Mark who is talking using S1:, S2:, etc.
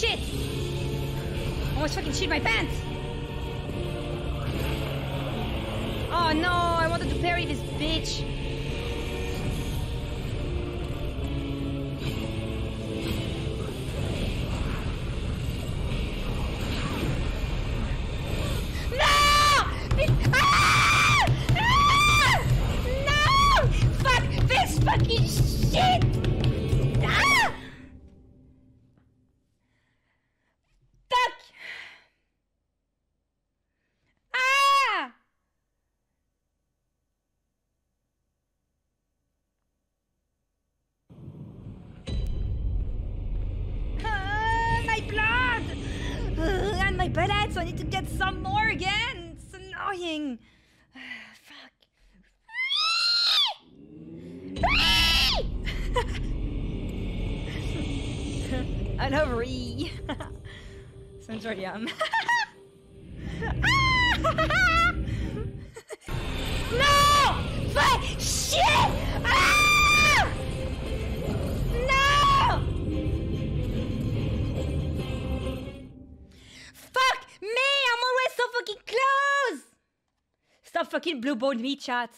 S1: shit! Almost fucking shit my pants! Oh no, I wanted to parry this bitch. Ah! Ah! No! Fuck this fucking shit! My bullets, so I need to get some more again. It's annoying. Fuck. An ovary. Sensorium. no! Fucking close! Stop fucking blue balled me, chat.